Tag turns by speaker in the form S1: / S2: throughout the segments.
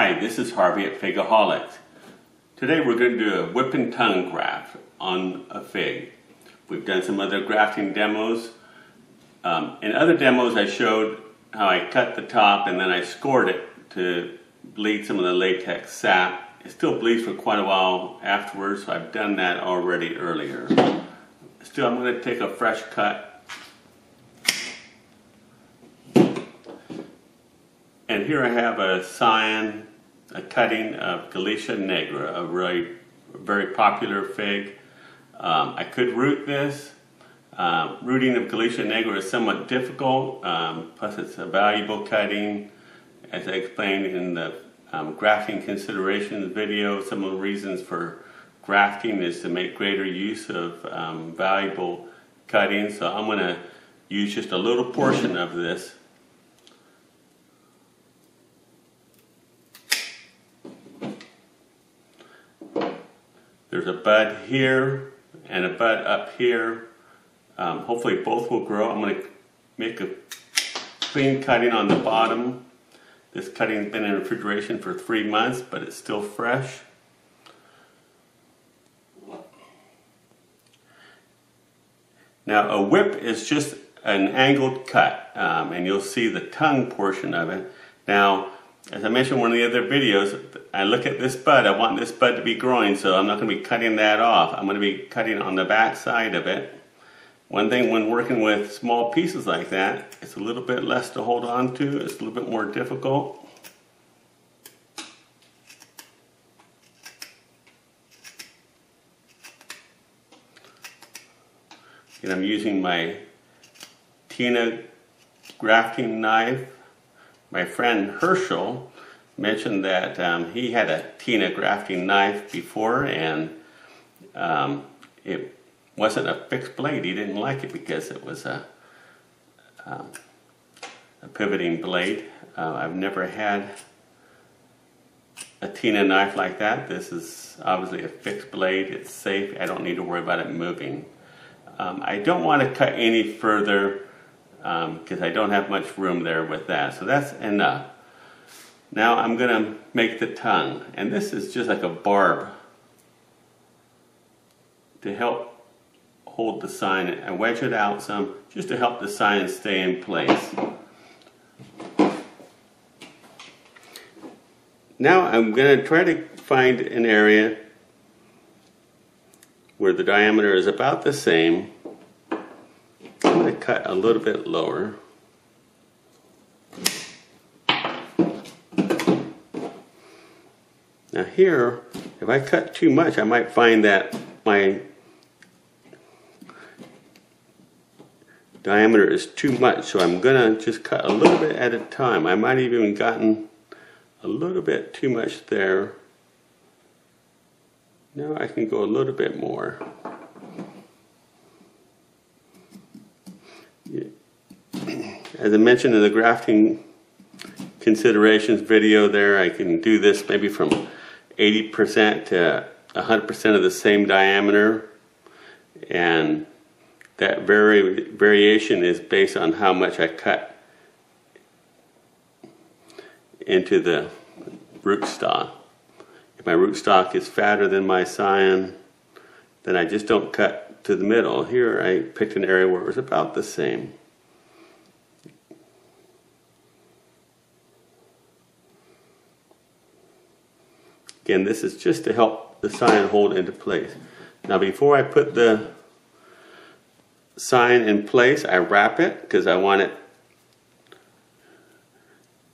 S1: Hi, this is Harvey at Figaholics. Today we're going to do a whip and tongue graft on a fig. We've done some other grafting demos. Um, in other demos I showed how I cut the top and then I scored it to bleed some of the latex sap. It still bleeds for quite a while afterwards, so I've done that already earlier. Still, I'm going to take a fresh cut And here I have a scion, a cutting of Galicia Negra, a really very popular fig. Um, I could root this. Uh, rooting of Galicia Negra is somewhat difficult, um, plus it's a valuable cutting. As I explained in the um, grafting considerations video, some of the reasons for grafting is to make greater use of um, valuable cuttings. So I'm going to use just a little portion of this There's a bud here and a bud up here. Um, hopefully both will grow. I'm going to make a clean cutting on the bottom. This cutting's been in refrigeration for three months, but it's still fresh. Now a whip is just an angled cut, um, and you'll see the tongue portion of it. Now as I mentioned in one of the other videos, I look at this bud, I want this bud to be growing, so I'm not going to be cutting that off. I'm going to be cutting on the back side of it. One thing when working with small pieces like that, it's a little bit less to hold on to, it's a little bit more difficult. And I'm using my Tina grafting knife my friend Herschel mentioned that um, he had a Tina grafting knife before and um, it wasn't a fixed blade. He didn't like it because it was a, um, a pivoting blade. Uh, I've never had a Tina knife like that. This is obviously a fixed blade. It's safe. I don't need to worry about it moving. Um, I don't want to cut any further because um, I don't have much room there with that. So that's enough. Now I'm going to make the tongue. And this is just like a barb to help hold the scion. I wedge it out some just to help the scion stay in place. Now I'm going to try to find an area where the diameter is about the same cut a little bit lower. Now here, if I cut too much, I might find that my diameter is too much, so I'm gonna just cut a little bit at a time. I might have even gotten a little bit too much there. Now I can go a little bit more. As I mentioned in the grafting considerations video there, I can do this maybe from 80% to 100% of the same diameter. And that vari variation is based on how much I cut into the rootstock. If my rootstock is fatter than my scion, then I just don't cut to the middle. Here I picked an area where it was about the same. Again, this is just to help the scion hold into place. Now before I put the scion in place, I wrap it because I want it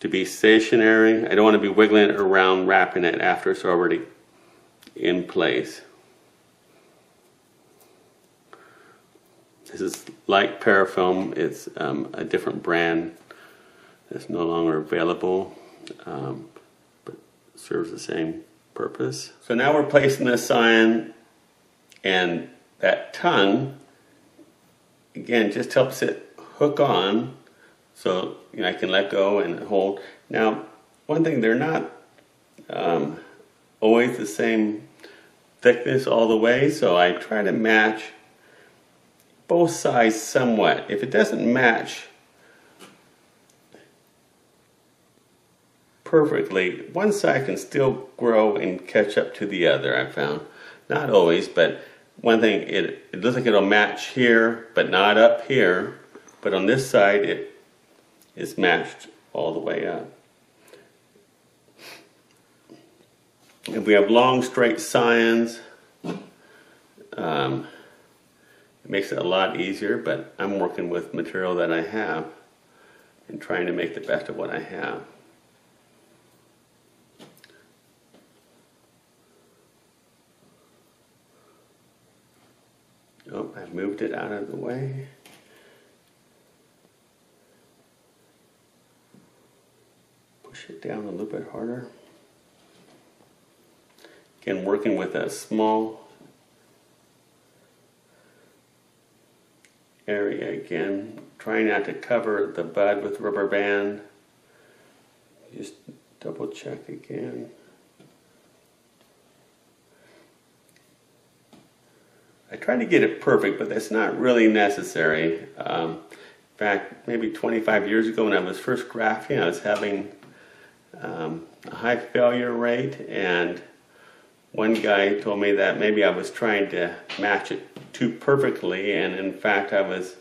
S1: to be stationary. I don't want to be wiggling it around, wrapping it after it's already in place. This is like parafilm. It's um, a different brand that's no longer available, um, but serves the same purpose. So now we're placing the scion and that tongue, again, just helps it hook on so you know, I can let go and hold. Now, one thing, they're not um, always the same thickness all the way, so I try to match both sides somewhat. If it doesn't match perfectly, one side can still grow and catch up to the other, I found. Not always, but one thing, it, it looks like it'll match here, but not up here. But on this side, it is matched all the way up. If we have long, straight scions, um, it makes it a lot easier, but I'm working with material that I have and trying to make the best of what I have. Oh, I moved it out of the way. Push it down a little bit harder. Again, working with a small area again. Try not to cover the bud with rubber band. Just double check again. I try to get it perfect, but that's not really necessary. Um, in fact, maybe 25 years ago when I was first grafting, I was having um, a high failure rate, and one guy told me that maybe I was trying to match it too perfectly, and in fact, I was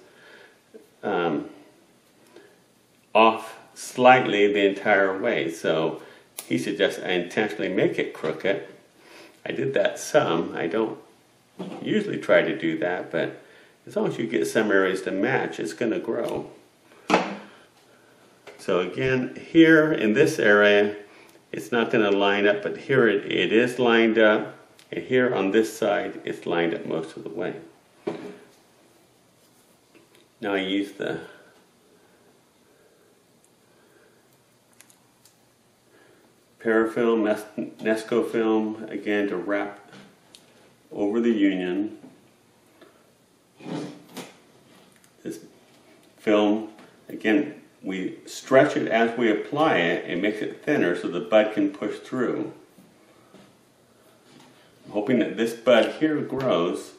S1: um, off slightly the entire way. So he suggested I intentionally make it crooked. I did that some. I don't usually try to do that, but as long as you get some areas to match, it's going to grow. So again, here in this area, it's not going to line up, but here it, it is lined up, and here on this side, it's lined up most of the way. Now I use the parafilm, Nesco film, again to wrap over the union. This film, again, we stretch it as we apply it and makes it thinner so the bud can push through. Hoping that this bud here grows.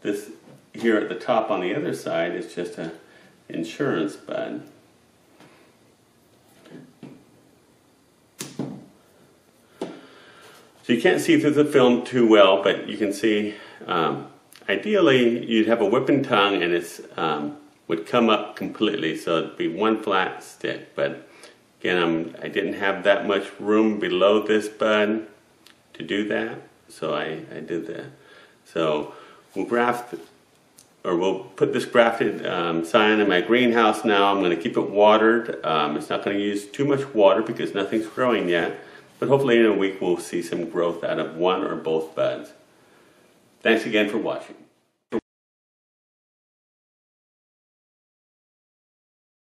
S1: This here at the top on the other side is just an insurance bud. So you can't see through the film too well, but you can see, um, ideally you'd have a whipping tongue and it um, would come up completely, so it'd be one flat stick. But again, I'm, I didn't have that much room below this bud to do that, so I, I did that. So we'll graft, or we'll put this grafted um, scion in my greenhouse now. I'm going to keep it watered. Um, it's not going to use too much water because nothing's growing yet. But hopefully in a week we'll see some growth out of one or both buds. Thanks again for watching.